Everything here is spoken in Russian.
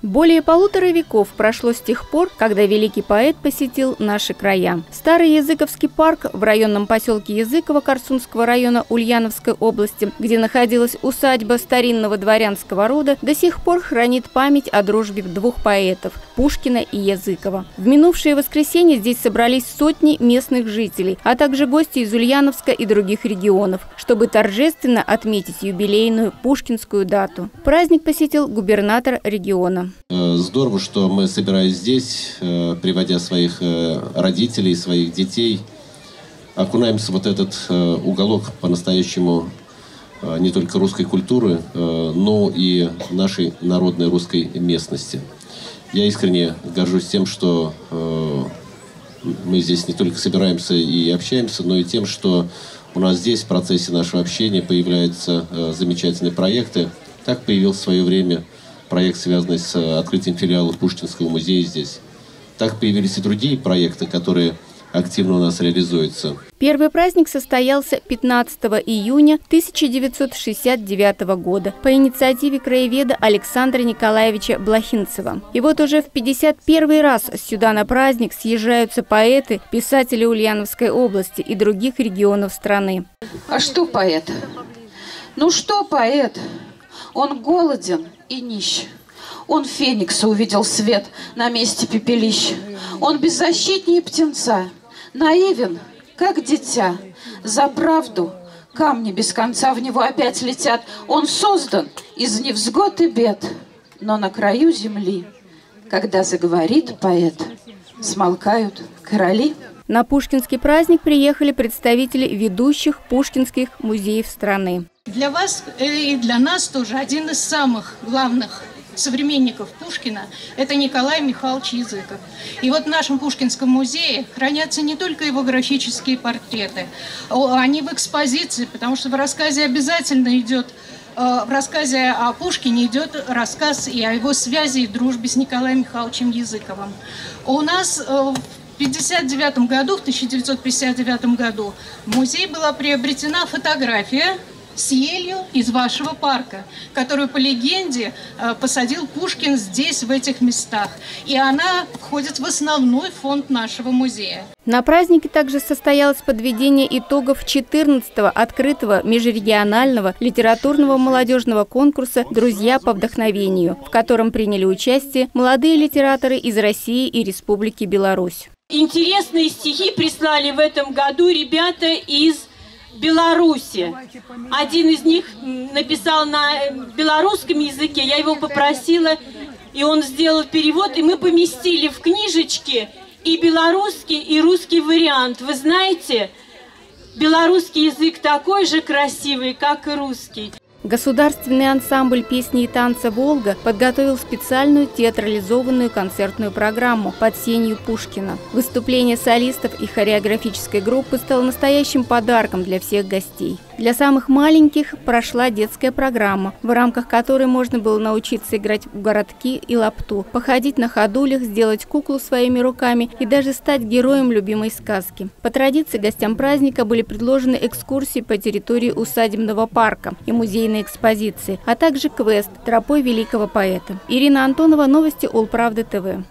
Более полутора веков прошло с тех пор, когда великий поэт посетил наши края. Старый Языковский парк в районном поселке Языково Корсунского района Ульяновской области, где находилась усадьба старинного дворянского рода, до сих пор хранит память о дружбе двух поэтов – Пушкина и Языкова. В минувшее воскресенье здесь собрались сотни местных жителей, а также гости из Ульяновска и других регионов, чтобы торжественно отметить юбилейную пушкинскую дату. Праздник посетил губернатор региона. Э, здорово, что мы, собираясь здесь, э, приводя своих э, родителей, своих детей, окунаемся в вот этот уголок по-настоящему не только русской культуры, но и нашей народной русской местности. Я искренне горжусь тем, что мы здесь не только собираемся и общаемся, но и тем, что у нас здесь в процессе нашего общения появляются замечательные проекты. Так появился в свое время проект, связанный с э, открытием филиала Пушкинского музея здесь. Так появились и другие проекты, которые активно у нас реализуются. Первый праздник состоялся 15 июня 1969 года по инициативе краеведа Александра Николаевича Блохинцева. И вот уже в 51 раз сюда на праздник съезжаются поэты, писатели Ульяновской области и других регионов страны. А что поэт? Ну что поэт? Он голоден и нищ. Он феникса увидел свет на месте пепелища. Он беззащитнее птенца, наивен, как дитя. За правду камни без конца в него опять летят. Он создан из невзгод и бед, но на краю земли, когда заговорит поэт, смолкают короли. На Пушкинский праздник приехали представители ведущих пушкинских музеев страны. Для вас э, и для нас тоже один из самых главных современников Пушкина – это Николай Михайлович Языков. И вот в нашем Пушкинском музее хранятся не только его графические портреты, они в экспозиции, потому что в рассказе обязательно идет э, в рассказе о Пушкине идет рассказ и о его связи и дружбе с Николаем Михайловичем Языковым. У нас э, в 1959 году, в 1959 году в музей была приобретена фотография с елью из вашего парка, которую, по легенде, э, посадил Пушкин здесь, в этих местах. И она входит в основной фонд нашего музея. На празднике также состоялось подведение итогов 14-го открытого межрегионального литературного молодежного конкурса «Друзья по вдохновению», в котором приняли участие молодые литераторы из России и Республики Беларусь. Интересные стихи прислали в этом году ребята из Беларуси. Один из них написал на белорусском языке, я его попросила, и он сделал перевод, и мы поместили в книжечке и белорусский, и русский вариант. Вы знаете, белорусский язык такой же красивый, как и русский. Государственный ансамбль песни и танца «Волга» подготовил специальную театрализованную концертную программу под сенью Пушкина. Выступление солистов и хореографической группы стало настоящим подарком для всех гостей. Для самых маленьких прошла детская программа, в рамках которой можно было научиться играть в городки и лапту, походить на ходулях, сделать куклу своими руками и даже стать героем любимой сказки. По традиции гостям праздника были предложены экскурсии по территории усадебного парка и музейной экспозиции, а также квест «Тропой великого поэта». Ирина Антонова, новости Улправды ТВ.